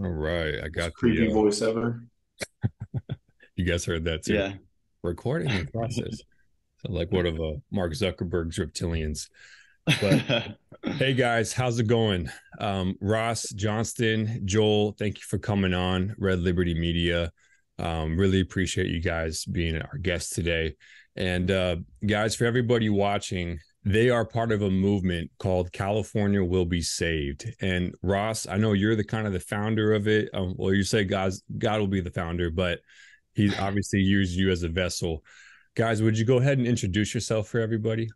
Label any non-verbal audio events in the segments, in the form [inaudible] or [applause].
All right, I got creepy the uh, voice ever. [laughs] you guys heard that too. Yeah. Recording in process. [laughs] so like one of uh, Mark Zuckerberg's reptilians. But [laughs] hey guys, how's it going? Um, Ross Johnston, Joel, thank you for coming on Red Liberty Media. Um, really appreciate you guys being our guests today. And uh, guys, for everybody watching, they are part of a movement called California Will Be Saved. And Ross, I know you're the kind of the founder of it. Um, well, you say God's God will be the founder, but He obviously used you as a vessel. Guys, would you go ahead and introduce yourself for everybody?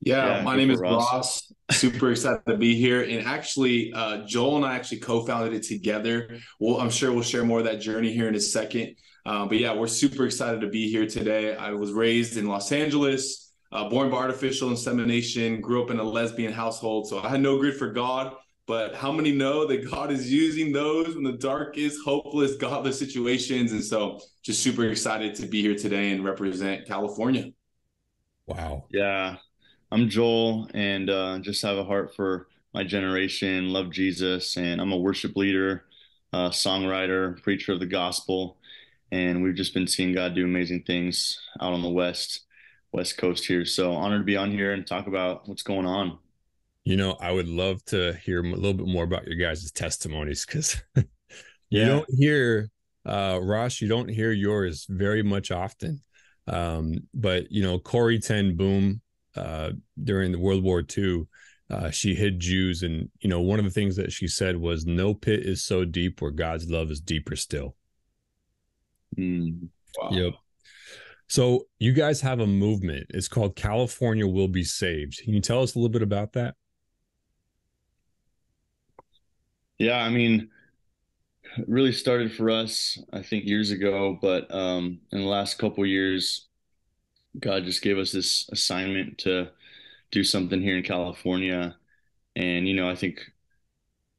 Yeah, Yeah, my name is Ross. Ross. Super [laughs] excited to be here. And actually, uh, Joel and I actually co-founded it together. Well, I'm sure we'll share more of that journey here in a second. Uh, but yeah, we're super excited to be here today. I was raised in Los Angeles, uh, born by artificial insemination, grew up in a lesbian household. So I had no grid for God. But how many know that God is using those in the darkest, hopeless, godless situations? And so just super excited to be here today and represent California. Wow. Yeah, I'm Joel, and uh, just have a heart for my generation. Love Jesus, and I'm a worship leader, uh, songwriter, preacher of the gospel, and we've just been seeing God do amazing things out on the west west coast here. So honored to be on here and talk about what's going on. You know, I would love to hear a little bit more about your guys' testimonies because [laughs] you don't hear, uh, Ross, you don't hear yours very much often. Um, but, you know, Corrie ten Boom uh, during the World War II, uh, she hid Jews. And, you know, one of the things that she said was, no pit is so deep where God's love is deeper still. Mm. Wow. Yep. So you guys have a movement. It's called California Will Be Saved. Can you tell us a little bit about that? Yeah, I mean, it really started for us, I think, years ago, but um, in the last couple years, God just gave us this assignment to do something here in California. And, you know, I think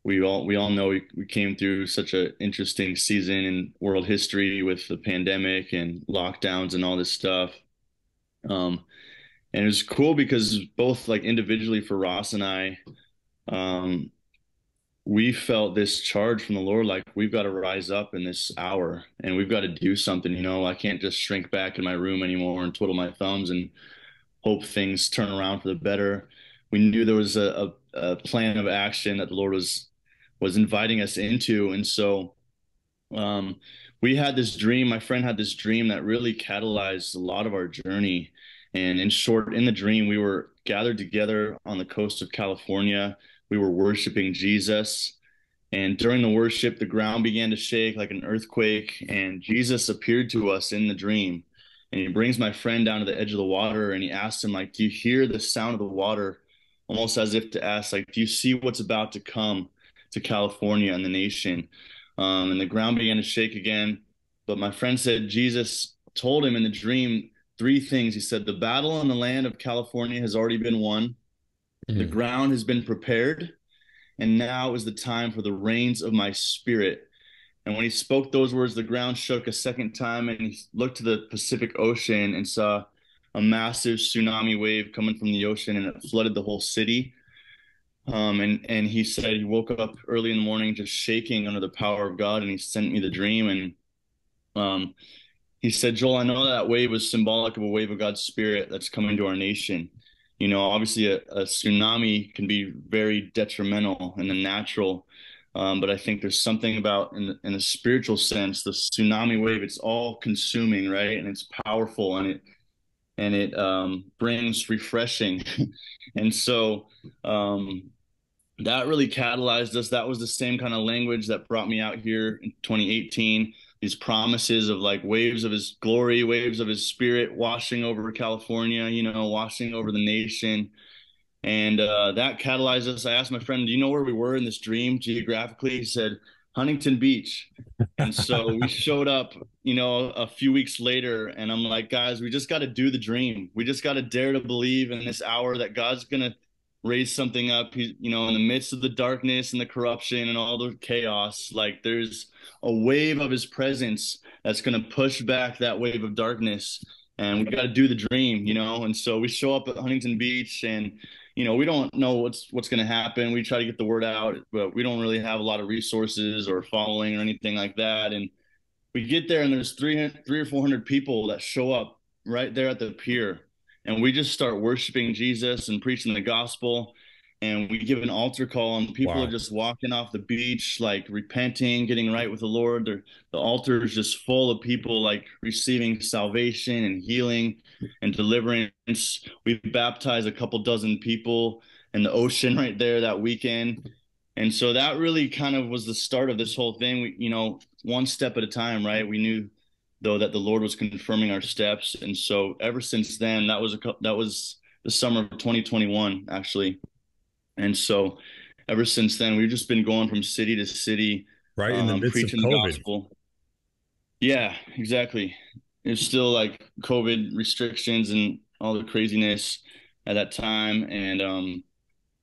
we all we all know we, we came through such an interesting season in world history with the pandemic and lockdowns and all this stuff. Um, and it was cool because both like individually for Ross and I, um, we felt this charge from the Lord, like we've got to rise up in this hour and we've got to do something. You know, I can't just shrink back in my room anymore and twiddle my thumbs and hope things turn around for the better. We knew there was a, a, a plan of action that the Lord was was inviting us into, and so um, we had this dream. My friend had this dream that really catalyzed a lot of our journey. And in short, in the dream, we were gathered together on the coast of California we were worshiping Jesus. And during the worship, the ground began to shake like an earthquake, and Jesus appeared to us in the dream. And he brings my friend down to the edge of the water and he asks him, like, do you hear the sound of the water? Almost as if to ask, like, do you see what's about to come to California and the nation? Um, and the ground began to shake again. But my friend said Jesus told him in the dream three things. He said, The battle on the land of California has already been won. The Mhm. ground has been prepared, and now is the time for the rains of my spirit. And when he spoke those words, the ground shook a second time, and he looked to the Pacific Ocean and saw a massive tsunami wave coming from the ocean, and it flooded the whole city. Um, and and he said he woke up early in the morning just shaking under the power of God, and he sent me the dream. And um, he said, Joel, I know that wave was symbolic of a wave of God's spirit that's coming to our nation you know, obviously a, a tsunami can be very detrimental in the natural, um, but I think there's something about in the, in the spiritual sense, the tsunami wave, it's all consuming, right? And it's powerful and it, and it um, brings refreshing. [laughs] and so um, that really catalyzed us. That was the same kind of language that brought me out here in 2018 these promises of like waves of his glory, waves of his spirit washing over California, you know, washing over the nation. And uh, that catalyzed us. I asked my friend, Do you know where we were in this dream geographically? He said, Huntington Beach. And so we [laughs] showed up, you know, a few weeks later, and I'm like, guys, we just got to do the dream. We just got to dare to believe in this hour that God's going to raise something up. You know, in the midst of the darkness and the corruption and all the chaos, like there's a wave of his presence that's going to push back that wave of darkness. And we got to do the dream, you know? And so we show up at Huntington Beach and, you know, we don't know what's what's going to happen. We try to get the word out, but we don't really have a lot of resources or following or anything like that. And we get there, and there's three three or four hundred people that show up right there at the pier, and we just start worshiping Jesus and preaching the gospel. And we give an altar call and people wow. are just walking off the beach like repenting getting right with the lord. They're, the altar is just full of people like receiving salvation and healing and deliverance. We baptized a couple dozen people in the ocean right there that weekend. And so that really kind of was the start of this whole thing. We you know one step at a time right? We knew though that the lord was confirming our steps and so ever since then that was a that was the summer of 2021 actually and so ever since then, we've just been going from city to city, right in the um, midst preaching of COVID. the gospel. Yeah, exactly. It's still like COVID restrictions and all the craziness at that time, and um,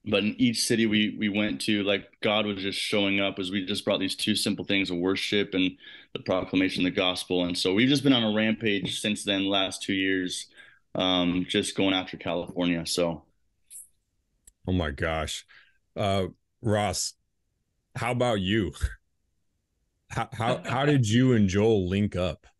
but in each city we we went to, like God was just showing up as we just brought these two simple things of worship and the proclamation of the gospel, and so we've just been on a rampage since then. Last two years, um, just going after California. So Oh my gosh. Uh, Ross, how about you? How, how, how did you and Joel link up? [laughs]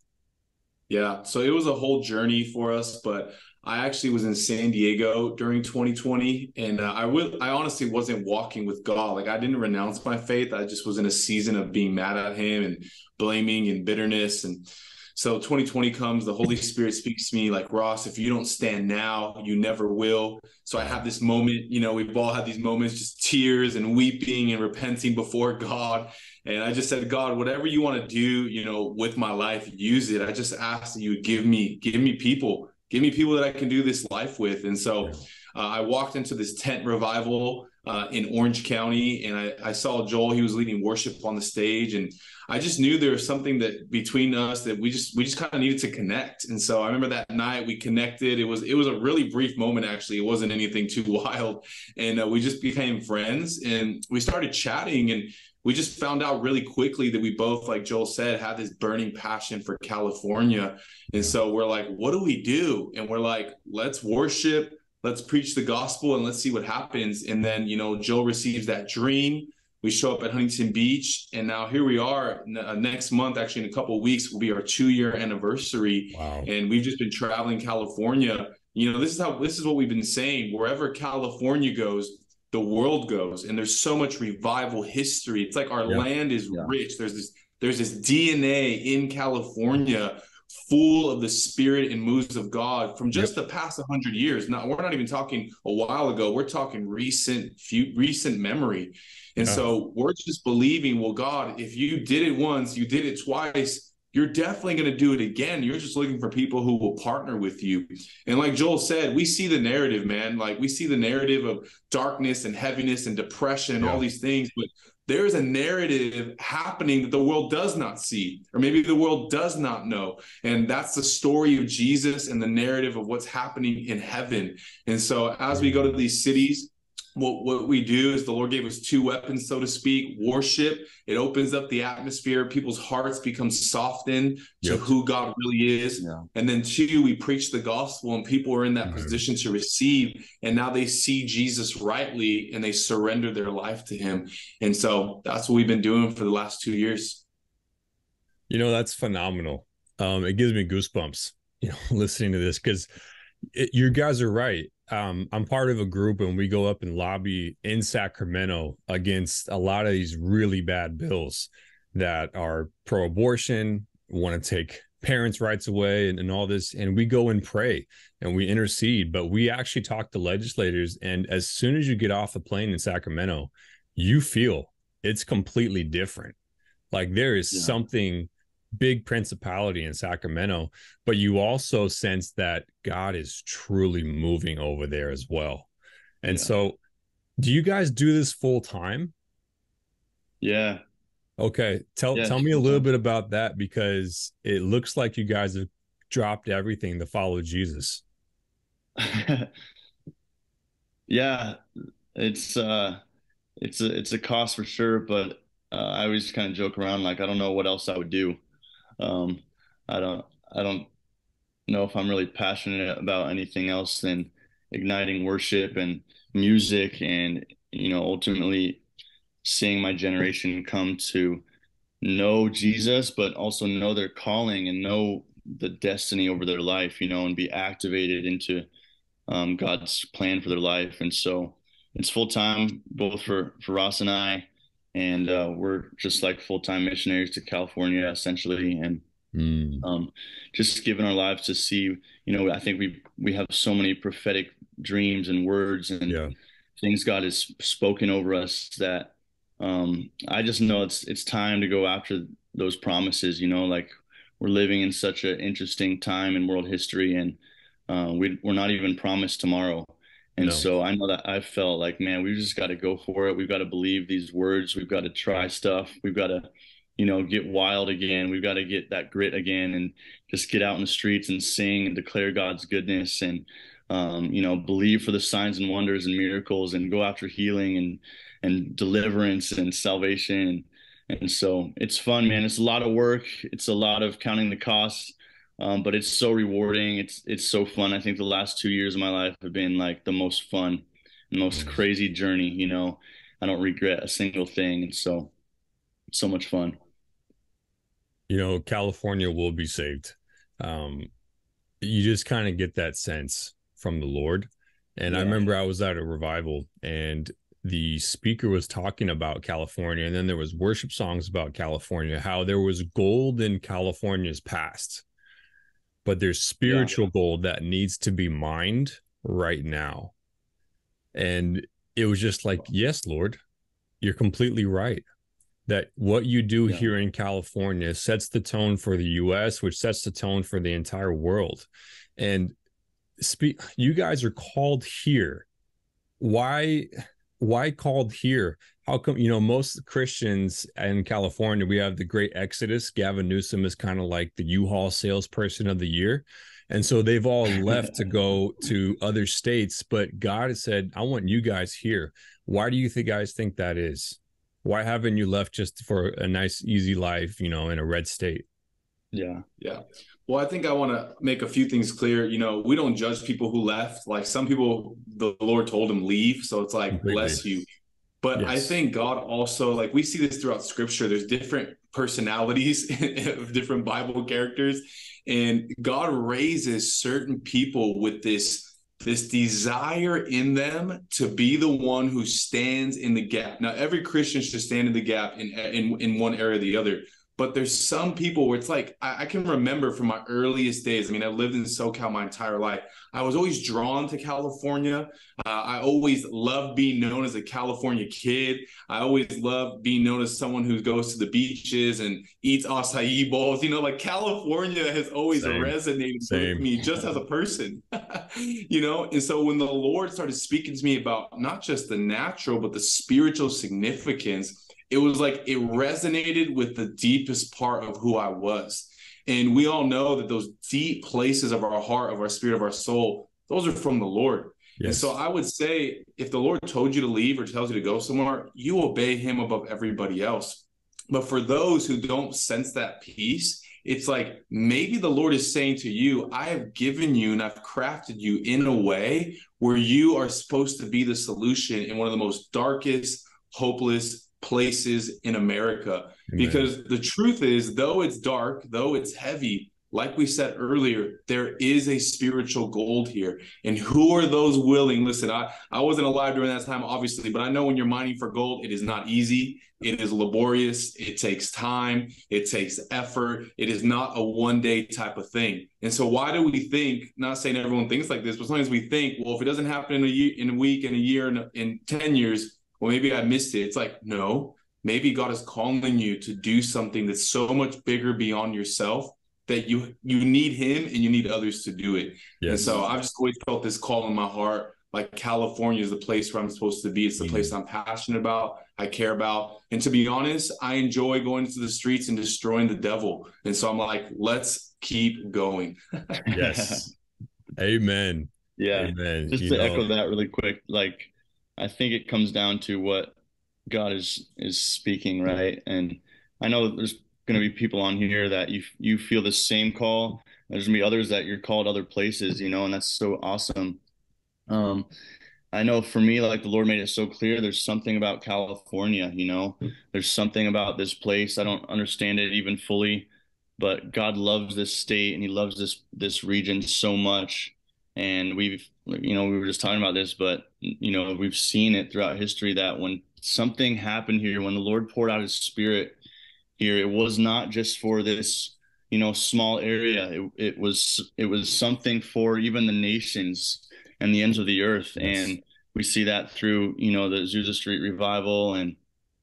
Yeah, so it was a whole journey for us, but I actually was in San Diego during 2020, and uh, I will. I honestly wasn't walking with God. Like I didn't renounce my faith. I just was in a season of being mad at Him and blaming and bitterness. And so 2020 comes, the Holy Spirit speaks to me like, Ross, if you don't stand now, you never will. So I have this moment, you know, we've all had these moments, just tears and weeping and repenting before God. And I just said, God, whatever you want to do, you know, with my life, use it. I just ask that you give me, give me people, give me people that I can do this life with. And so uh, I walked into this tent revival uh, in Orange County, and I, I, saw Joel. He was leading worship on the stage, and I just knew there was something that between us that we just we just kind of needed to connect. And so I remember that night we connected. It was it was a really brief moment actually. It wasn't anything too [laughs] wild, and uh, we just became friends, and we started chatting and. We just found out really quickly that we both, like Joel said, have this burning passion for California. And so we're like, what do we do? And we're like, let's worship, let's preach the gospel and let's see what happens. And then, you know, Joel receives that dream. We show up at Huntington Beach, and now here we are. Uh, next month, actually, in a couple of weeks, will be our two-year anniversary. Wow. And we've just been traveling California. You know, this is how this is what we've been saying. Wherever California goes, the world goes, and there's so much revival history. It's like our yeah. land is yeah. rich. There's this there's this DNA in California full of the spirit and moves of God from just yep. the past 100 years. Now, we're not even talking a while ago. We're talking recent few recent memory. And yeah. so we're just believing, well, God, if you did it once, you did it twice, you're definitely going to do it again. You're just looking for people who will partner with you. And like Joel said, we see the narrative, man. Like we see the narrative of darkness and heaviness and depression and yeah. all these things, but there is a narrative happening that the world does not see, or maybe the world does not know. And that's the story of Jesus and the narrative of what's happening in heaven. And so as we go to these cities, what, what we do is the Lord gave us two weapons, so to speak worship. It opens up the atmosphere. People's hearts become softened yep. to who God really is. Yeah. And then two, we preach the gospel and people are in that mm-hmm. position to receive. And now they see Jesus rightly and they surrender their life to him. And so that's what we've been doing for the last two years. You know, that's phenomenal. Um, it gives me goosebumps, you know, [laughs] listening to this because you guys are right um, I'm part of a group and we go up and lobby in Sacramento against a lot of these really bad bills that are pro abortion, want to take parents' rights away and, and all this. And we go and pray and we intercede, but we actually talk to legislators. And as soon as you get off the plane in Sacramento, you feel it's completely different. Like there is yeah. something big principality in Sacramento, but you also sense that God is truly moving over there as well. And yeah. so, do you guys do this full time? Yeah. Okay. Tell yeah. tell me a little bit about that because it looks like you guys have dropped everything to follow Jesus. [laughs] yeah, it's uh it's a it's a cost for sure, but uh, I always kind of joke around like I don't know what else I would do. Um, I don't I don't know if I'm really passionate about anything else than igniting worship and music and you know ultimately seeing my generation come to know Jesus, but also know their calling and know the destiny over their life, you know, and be activated into um, God's plan for their life. And so it's full time, both for for Ross and I, and uh, we're just like full time missionaries to California, essentially, and mm. um, just giving our lives to see. You know, I think we we have so many prophetic dreams and words and yeah. things God has spoken over us that um, I just know it's it's time to go after those promises. You know, like we're living in such an interesting time in world history, and uh, we we're not even promised tomorrow. And no. so I know that I felt like, man, we just got to go for it. We've got to believe these words. We've got to try stuff. We've got to, you know, get wild again. We've got to get that grit again and just get out in the streets and sing and declare God's goodness and, um, you know, believe for the signs and wonders and miracles and go after healing and and deliverance and salvation. And so it's fun, man. It's a lot of work. It's a lot of counting the costs, um, but it's so rewarding. It's it's so fun. I think the last two years of my life have been like the most fun, most crazy journey. You know, I don't regret a single thing, and so so much fun. You know, California will be saved. Um, you just kind of get that sense from the Lord. And yeah. I remember I was at a revival and the speaker was talking about California, and then there was worship songs about California, how there was gold in California's past, but there's spiritual yeah. gold that needs to be mined right now. And it was just like, yes, Lord, you're completely right. That what you do yeah. here in California sets the tone for the US, which sets the tone for the entire world. And speak you guys are called here. Why why called here? How come, you know, most Christians in California, we have the great exodus. Gavin Newsom is kind of like the U-Haul salesperson of the year. And so they've all [laughs] left to go to other states. But God has said, I want you guys here. Why do you think guys think that is? Why haven't you left just for a nice, easy life, you know, in a red state? Yeah. Yeah. Well, I think I want to make a few things clear. You know, we don't judge people who left. Like some people, the Lord told them leave, so it's like Completely. bless you. But yes. I think God also, like we see this throughout Scripture. There's different personalities [laughs] of different Bible characters, and God raises certain people with this this desire in them to be the one who stands in the gap. Now, every Christian should stand in the gap in in, in one area or the other but there's some people where it's like I, I, can remember from my earliest days. I mean, I lived in SoCal my entire life. I was always drawn to California. Uh, I always loved being known as a California kid. I always loved being known as someone who goes to the beaches and eats acai bowls. You know, like California has always Same. resonated Same. with me just as a person. [laughs] you know, and so when the Lord started speaking to me about not just the natural but the spiritual significance it was like it resonated with the deepest part of who I was. And we all know that those deep places of our heart, of our spirit, of our soul, those are from the Lord. Yes. And so I would say if the Lord told you to leave or tells you to go somewhere, you obey him above everybody else. But for those who don't sense that peace, it's like maybe the Lord is saying to you, I have given you and I've crafted you in a way where you are supposed to be the solution in one of the most darkest, hopeless, places in America. Amen. Because the truth is, though it's dark, though it's heavy, like we said earlier, there is a spiritual gold here. And who are those willing? Listen, I, I wasn't alive during that time, obviously, but I know when you're mining for gold, it is not easy. It is laborious. It takes time. It takes effort. It is not a one day type of thing. And so, why do we think, not saying everyone thinks like this, but sometimes we think, well, if it doesn't happen in a year, in a week, in a year, in, in 10 years, well, maybe I missed it. It's like, no, maybe God is calling you to do something that's so much bigger beyond yourself that you you need him and you need others to do it. Yes. And so I've just always felt this call in my heart. Like California is the place where I'm supposed to be. It's the mm-hmm. place I'm passionate about, I care about. And to be honest, I enjoy going to the streets and destroying the devil. And so I'm like, let's keep going. yes. [laughs] Amen. Yeah. Amen. Just you to know. echo that really quick, like I think it comes down to what God is is speaking, right? And I know there's going to be people on here that you you feel the same call. There's going to be others that you're called other places, you know, and that's so awesome. Um, I know for me, like the Lord made it so clear, there's something about California, you know, there's something about this place. I don't understand it even fully, but God loves this state and he loves this, this region so much. And we've, you know, we were just talking about this, but, you know, we've seen it throughout history that when something happened here, when the Lord poured out his spirit here, it was not just for this, you know, small area. It, it was, it was something for even the nations and the ends of the earth. Yes. And we see that through, you know, the Azusa Street revival and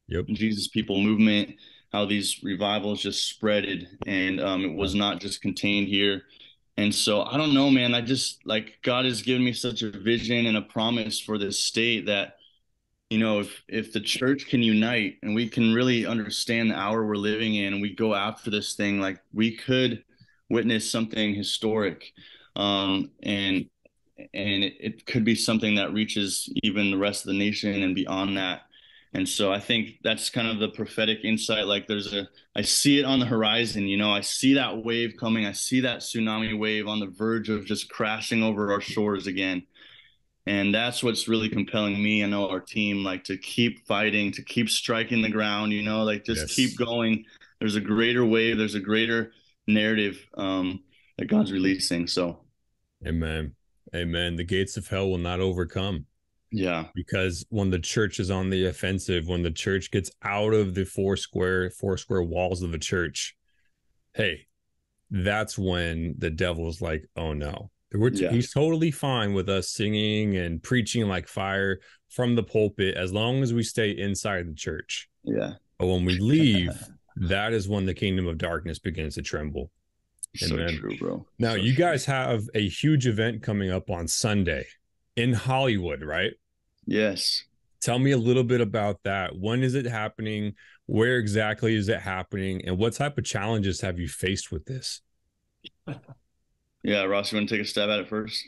yep. Jesus People movement, how these revivals just spreaded and um, it was not just contained here. And so I don't know, man. I just like God has given me such a vision and a promise for this state that, you know, if if the church can unite and we can really understand the hour we're living in and we go after this thing, like we could witness something historic. Um, and and it, it could be something that reaches even the rest of the nation and beyond that and so i think that's kind of the prophetic insight like there's a i see it on the horizon you know i see that wave coming i see that tsunami wave on the verge of just crashing over our shores again and that's what's really compelling me i know our team like to keep fighting to keep striking the ground you know like just yes. keep going there's a greater wave there's a greater narrative um that god's releasing so amen Amen. The gates of hell will not overcome. Yeah. Because when the church is on the offensive, when the church gets out of the four square, four square walls of the church, hey, that's when the devil's like, oh no. We're t- yeah. He's totally fine with us singing and preaching like fire from the pulpit as long as we stay inside the church. Yeah. But when we leave, [laughs] that is when the kingdom of darkness begins to tremble. So true, bro. Now so you guys have a huge event coming up on Sunday in Hollywood, right? Yes. Tell me a little bit about that. When is it happening? Where exactly is it happening? And what type of challenges have you faced with this? [laughs] yeah, Ross, you want to take a stab at it first?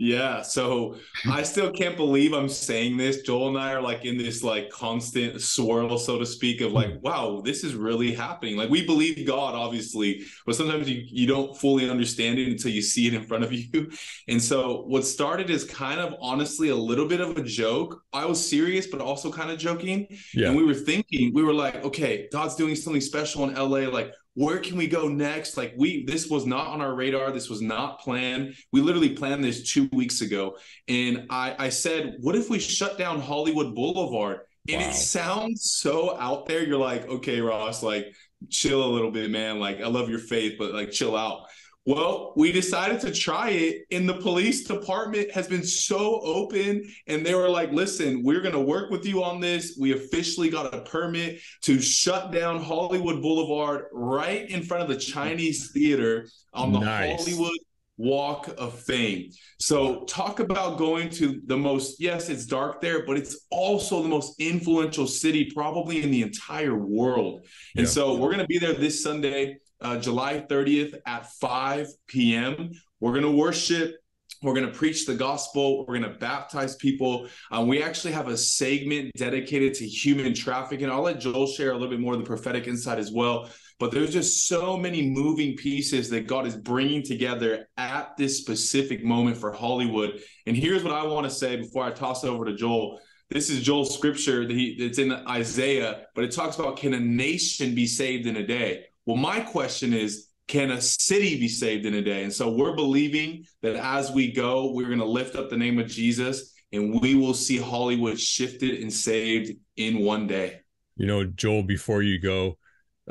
Yeah. So I still can't believe I'm saying this. Joel and I are like in this like constant swirl, so to speak, of like, hmm. wow, this is really happening. Like we believe God, obviously, but sometimes you, you don't fully understand it until you see it in front of [laughs] you. And so what started is kind of honestly a little bit of a joke. I was serious, but also kind of joking. Yeah. And we were thinking, we were like, okay, God's doing something special in LA. Like, where can we go next? Like we, this was not on our radar. This was not planned. We literally planned this two weeks ago. And I, I said, what if we shut down Hollywood Boulevard? And wow. it sounds so out there. You're like, okay, Ross, like chill a little bit, man. Like I love your faith, but like chill out. Well, we decided to try it, and the police department has been so open. And they were like, listen, we're going to work with you on this. We officially got a permit to shut down Hollywood Boulevard right in front of the Chinese theater on the nice. Hollywood Walk of Fame. So, talk about going to the most, yes, it's dark there, but it's also the most influential city probably in the entire world. And yeah. so, we're going to be there this Sunday uh, July 30th at 5 p.m. We're going to worship. We're going to preach the gospel. We're going to baptize people. Um, we actually have a segment dedicated to human trafficking. I'll let Joel share a little bit more of the prophetic insight as well. But there's just so many moving pieces that God is bringing together at this specific moment for Hollywood. And here's what I want to say before I toss it over to Joel. This is Joel's scripture that he it's in Isaiah, but it talks about can a nation be saved in a day? Well, my question is can a city be saved in a day? And so we're believing that as we go, we're going to lift up the name of Jesus and we will see Hollywood shifted and saved in one day. You know, Joel, before you go,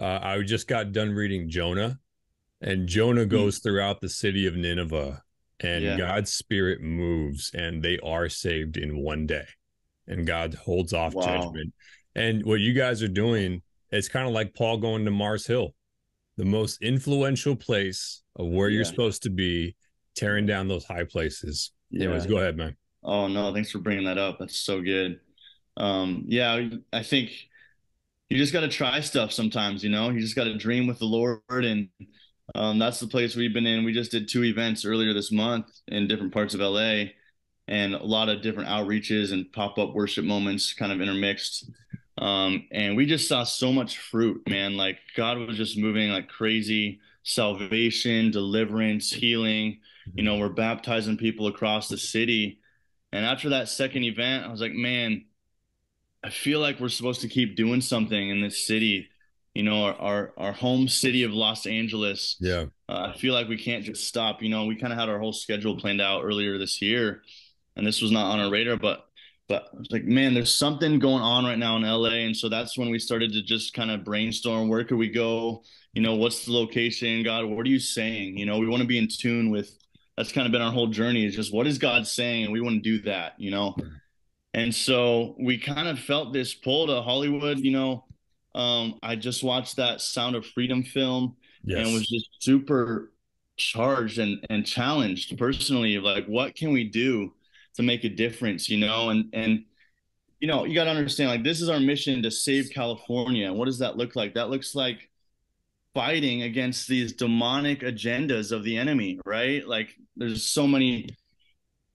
uh, I just got done reading Jonah, and Jonah hmm. goes throughout the city of Nineveh, and yeah. God's spirit moves, and they are saved in one day, and God holds off wow. judgment. And what you guys are doing, it's kind of like Paul going to Mars Hill the most influential place of where yeah. you're supposed to be, tearing down those high places. Yeah. Anyways, go ahead, man. Oh no, thanks for bringing that up. That's so good. Um, yeah, I think you just got to try stuff sometimes. You know, you just got to dream with the Lord, and um, that's the place we've been in. We just did two events earlier this month in different parts of LA, and a lot of different outreaches and pop up worship moments, kind of intermixed. Um, and we just saw so much fruit, man. Like God was just moving like crazy salvation, deliverance, healing. You know, we're baptizing people across the city. And after that second event, I was like, man, I feel like we're supposed to keep doing something in this city. You know, our our, our home city of Los Angeles. Yeah. Uh, I feel like we can't just stop. You know, we kind of had our whole schedule planned out earlier this year, and this was not on our radar. But but I was like, man, there's something going on right now in LA, and so that's when we started to just kind of brainstorm. Where could we go? You know, what's the location? God, what are you saying? You know, we want to be in tune with. That's kind of been our whole journey. Is just what is God saying, and we want to do that. You know. And so we kind of felt this pull to Hollywood. You know, um, I just watched that Sound of Freedom film yes. and was just super charged and, and challenged personally of like, what can we do to make a difference, you know? And, and, you know, you got to understand like this is our mission to save California. What does that look like? That looks like fighting against these demonic agendas of the enemy, right? Like there's so many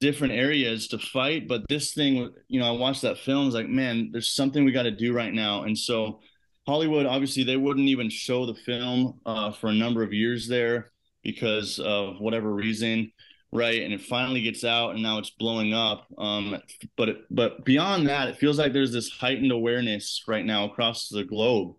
different areas to fight but this thing you know i watched that film I was like man there's something we got to do right now and so hollywood obviously they wouldn't even show the film uh, for a number of years there because of whatever reason right and it finally gets out and now it's blowing up um, but it, but beyond that it feels like there's this heightened awareness right now across the globe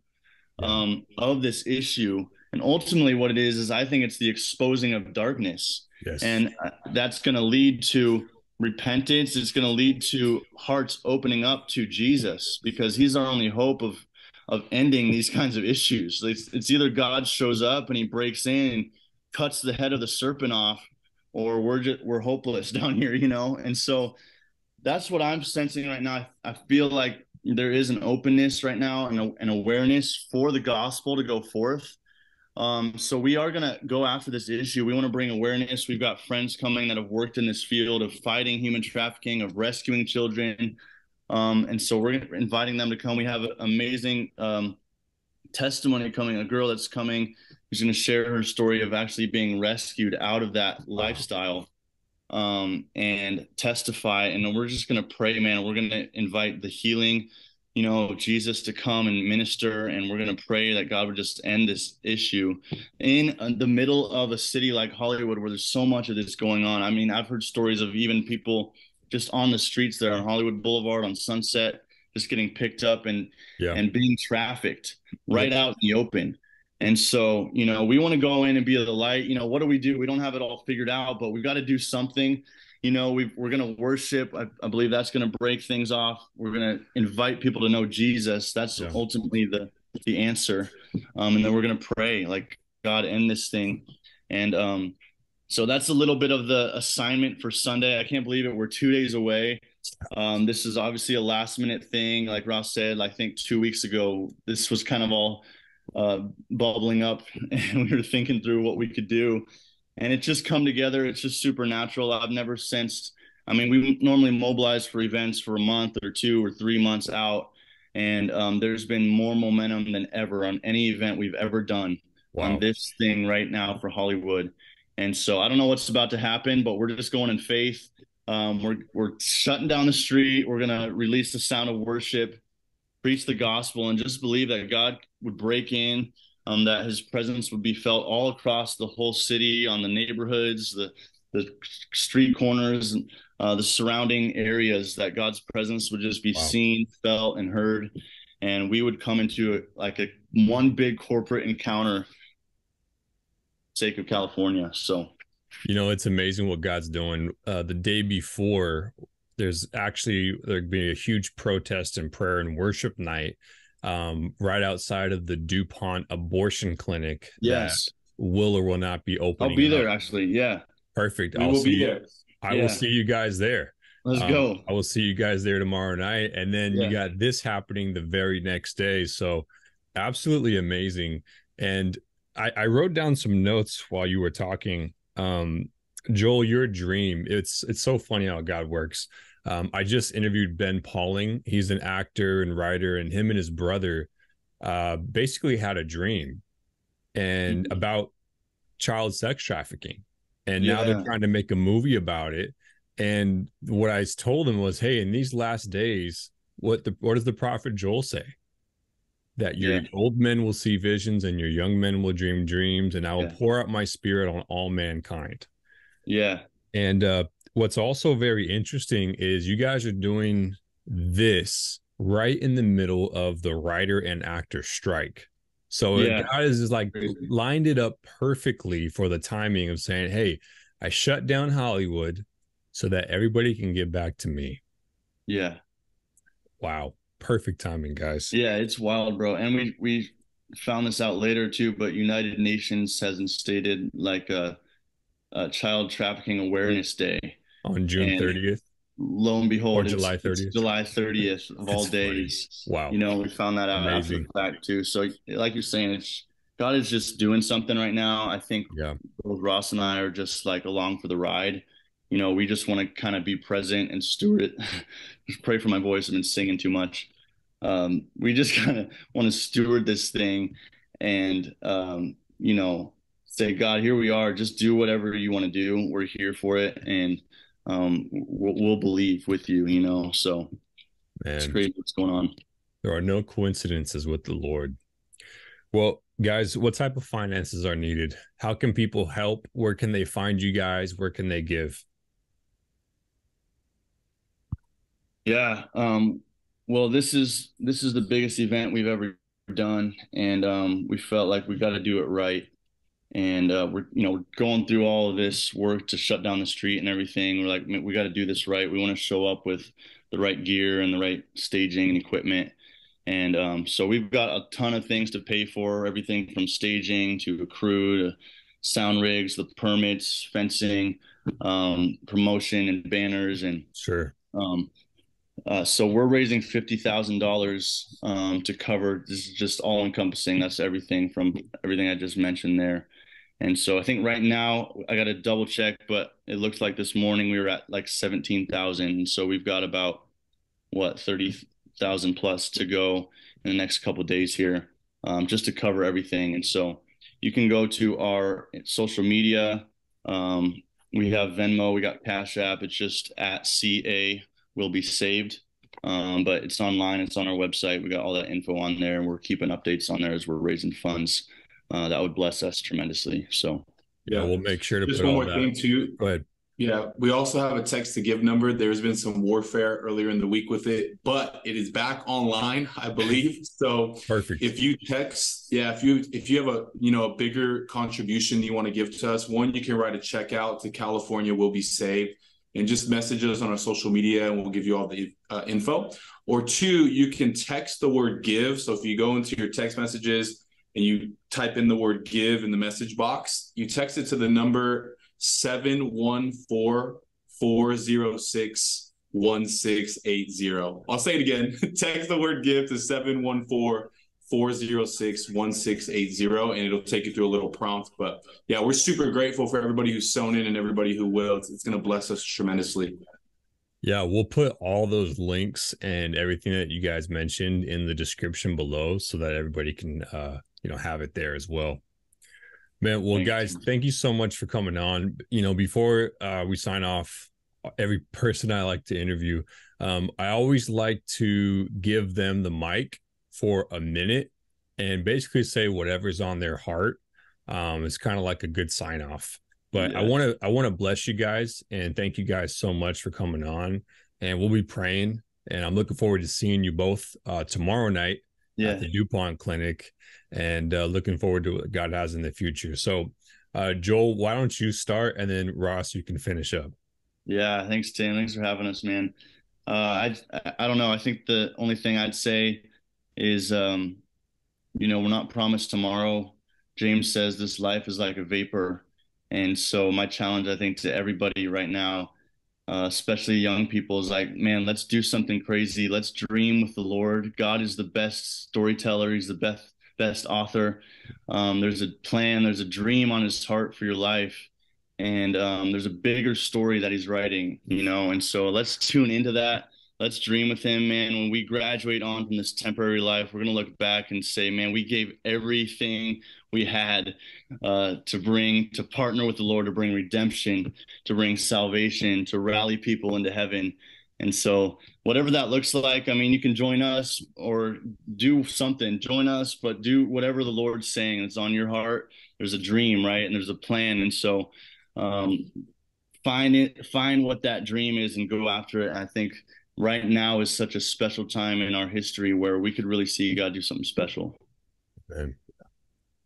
um, of this issue and ultimately what it is is i think it's the exposing of darkness Yes. And uh, that's going to lead to repentance. It's going to lead to hearts opening up to Jesus because he's our only hope of of ending these kinds of issues. It's, it's either God shows up and he breaks in and cuts the head of the serpent off or we're just we're hopeless [laughs] down here, you know? And so that's what I'm sensing right now. I, I feel like there is an openness right now and a, an awareness for the gospel to go forth um, so we are going to go after this issue. We want to bring awareness. We've got friends coming that have worked in this field of fighting human trafficking, of rescuing children. Um, and so we're inviting them to come. We have an amazing um, testimony coming, a girl that's coming who's going to share her story of actually being rescued out of that lifestyle um, and testify. And we're just going to pray, man. We're going to invite the healing you know, Jesus to come and minister. And we're going to pray that God would just end this issue in uh, the middle of a city like Hollywood where there's so much of this going on. I mean, I've heard stories of even people just on the streets there on Hollywood Boulevard on Sunset, just getting picked up and, yeah. and being trafficked right out in the open. And so, you know, we want to go in and be the light. You know, what do we do? We don't have it all figured out, but we've got to do something. You know we are going to worship. I, I, believe that's going to break things off. We're going to invite people to know jesus. That's yeah. ultimately the the answer. Um, and then we're going to pray like god end this thing. And um, so that's a little bit of the assignment for sunday. I can't believe it. We're two days away. Um, this is obviously a last minute thing. Like ross said i think two weeks ago this was kind of all uh, bubbling up [laughs] and we were thinking through what we could do and it's just come together. It's just supernatural. I've never sensed. I mean, we normally mobilize for events for a month or two or three months out, and um, there's been more momentum than ever on any event we've ever done wow. on this thing right now for Hollywood. And so I don't know what's about to happen, but we're just going in faith. Um, we're we're shutting down the street. We're gonna release the sound of worship, preach the gospel, and just believe that God would break in um, that his presence would be felt all across the whole city, on the neighborhoods, the the street corners, and uh, the surrounding areas. That God's presence would just be wow. seen, felt, and heard, and we would come into a, like a one big corporate encounter. Sake of California, so you know it's amazing what God's doing. Uh, the day before, there's actually there'd be a huge protest and prayer and worship night um, right outside of the DuPont abortion clinic. Yes. Will or will not be open. I'll be there up. actually. Yeah. Perfect. We I'll will see be there. I yeah. will see you guys there. Let's um, go. I will see you guys there tomorrow night. And then yeah. you got this happening the very next day. So absolutely amazing. And I, I wrote down some notes while you were talking. Um, Joel, your dream. It's it's so funny how God works. Um, I just interviewed Ben Pauling. He's an actor and writer, and him and his brother uh, basically had a dream and mm-hmm. about child sex trafficking. And yeah. now they're trying to make a movie about it. And what I told him was, hey, in these last days, what the what does the prophet Joel say? That your yeah. old men will see visions and your young men will dream dreams, and I will yeah. pour out my spirit on all mankind. Yeah. And uh, what's also very interesting is you guys are doing this right in the middle of the writer and actor strike. So yeah. God is like lined it up perfectly for the timing of saying, Hey, I shut down Hollywood so that everybody can get back to me. Yeah. Wow. Perfect timing, guys. Yeah, it's wild, bro. And we we found this out later too, but United Nations hasn't stated like a, a child trafficking awareness day on June 30th. Lo and behold, or July 30th. July 30th of [laughs] all days. Funny. Wow. You know, we found that out Amazing. after the fact too. So like you're saying, it's God is just doing something right now. I think yeah. both Ross and I are just like along for the ride. You know, we just want to kind of be present and steward it. [laughs] pray for my voice. I've been singing too much. Um, we just [laughs] kind of want to steward this thing and, um, you know, say, God, here we are. Just do whatever you want to do. We're here for it. And um, we'll, we'll believe with you, you know? So Man, it's crazy what's going on. There are no coincidences with the Lord. Well, guys, what type of finances are needed? How can people help? Where can they find you guys? Where can they give? Yeah. Um, well, this is this is the biggest event we've ever done, and um, we felt like we got to do it right. And uh, we're you know we're going through all of this work to shut down the street and everything. We're like, we got to do this right. We want to show up with the right gear and the right staging and equipment. And um, so we've got a ton of things to pay for, everything from staging to a crew to sound rigs, the permits, fencing, um, promotion, and banners, and sure. Um, uh, so we're raising fifty thousand um, dollars to cover. This is just all encompassing. That's everything from everything I just mentioned there. And so I think right now I got to double check, but it looks like this morning we were at like seventeen thousand. So we've got about what thirty thousand plus to go in the next couple days here, um, just to cover everything. And so you can go to our social media. Um, we have Venmo, we got Cash App. It's just at CA will be saved. Um, but it's online. It's on our website. We got all that info on there, and we're keeping updates on there as we're raising funds. Uh, that would bless us tremendously. So, yeah, we'll make sure to just put one more that. thing too. Go ahead. Yeah, we also have a text to give number. There's been some warfare earlier in the week with it, but it is back online, I believe. [laughs] So perfect. If you text, yeah, if you if you have a you know a bigger contribution you want to give to us, one you can write a check out to California will be saved and just message us on our social media and we'll give you all the uh, info. Or two, you can text the word give. So if you go into your text messages and you type in the word give in the message box, you text it to the number 714 406 1680. I'll say it again. [laughs] text the word give to 714 406 1680 and it'll take you through a little prompt. But yeah, we're super grateful for everybody who's sown in and everybody who will. It's, it's going to bless us tremendously. Yeah, we'll put all those links and everything that you guys mentioned in the description below so that everybody can uh, you know, have it there as well. Man, well, Thanks. guys, thank you so much for coming on. You know, before uh, we sign off, every person I like to interview, um, I always like to give them the mic for a minute and basically say whatever's on their heart. Um, it's kind of like a good sign off. But yeah. I want to I want to bless you guys and thank you guys so much for coming on. And we'll be praying. And I'm looking forward to seeing you both uh, tomorrow night yeah. at the DuPont Clinic, and uh, looking forward to what God has in the future. So, uh, Joel, why don't you start, and then Ross, you can finish up. Yeah, thanks, Tim. Thanks for having us, man. Uh, I I don't know. I think the only thing I'd say is um, you know we're not promised tomorrow james says this life is like a vapor and so my challenge i think to everybody right now uh, especially young people is like man let's do something crazy. Let's dream with the lord. God is the best storyteller. He's the best best author. Um, there's a plan there's a dream on his heart for your life. And um, there's a bigger story that he's writing you know? And so let's tune into that let's dream with him, man. When we graduate on from this temporary life, we're going to look back and say, man, we gave everything we had uh, to bring, to partner with the Lord, to bring redemption, to bring salvation, to rally people into heaven. And so, whatever that looks like, I mean, you can join us or do something, join us, but do whatever the Lord's saying. It's on your heart. There's a dream, right? And there's a plan. And so, um, find it, find what that dream is, and go after it. I think right now is such a special time in our history where we could really see God do something special. Man.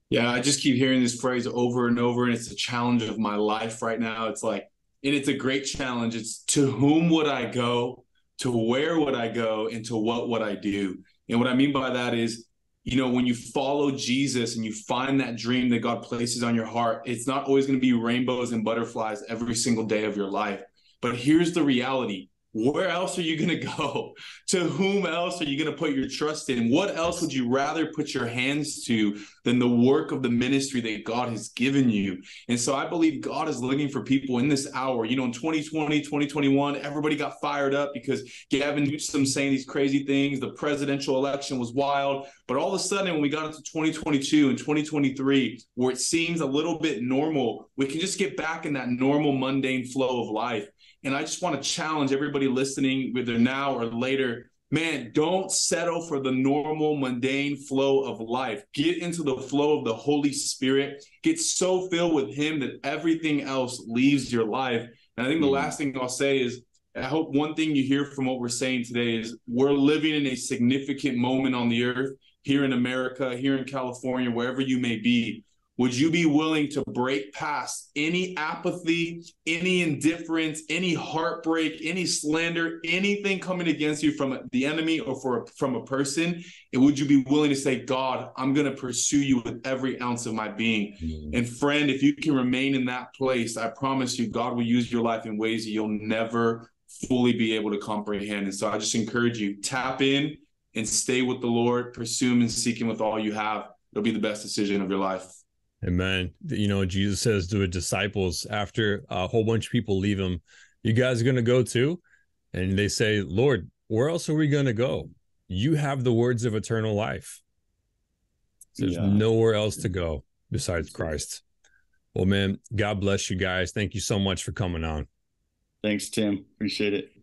Yeah, I just keep hearing this phrase over and over, and it's a challenge of my life right now. It's like, and it's a great challenge. It's to whom would I go, to where would I go, and to what would I do? And what I mean by that is, you know, when you follow Jesus and you find that dream that God places on your heart, it's not always going to be rainbows and butterflies every single day of your life. But here's the reality where else are you going [laughs] to go? to whom else are you going to put your trust in? What else would you rather put your hands to than the work of the ministry that God has given you? And so I believe God is looking for people in this hour. You know, in 2020, 2021, everybody got fired up because Gavin Newsom saying these crazy things. The presidential election was wild. But all of a sudden, when we got into 2022 and 2023, where it seems a little bit normal, we can just get back in that normal, mundane flow of life. And I just want to challenge everybody listening, whether now or later, man, don't settle for the normal, mundane flow of life. Get into the flow of the Holy Spirit. Get so filled with Him that everything else leaves your life. And I think the mm-hmm. last thing I'll say is, I hope one thing you hear from what we're saying today is we're living in a significant moment on the earth here in America, here in California, wherever you may be. Would you be willing to break past any apathy, any indifference, any heartbreak, any slander, anything coming against you from the enemy or for, from a person? And would you be willing to say, God, I'm going to pursue you with every ounce of my being? Mm-hmm. And friend, if you can remain in that place, I promise you, God will use your life in ways that you'll never fully be able to comprehend. And so I just encourage you, tap in and stay with the Lord, pursue him and seek him with all you have. It'll be the best decision of your life. Amen. You know, Jesus says to his disciples after a whole bunch of people leave him, You guys are going to go too? And they say, Lord, where else are we going to go? You have the words of eternal life. There's yeah. nowhere else to go besides Christ. Well, man, God bless you guys. Thank you so much for coming on. Thanks, Tim. Appreciate it.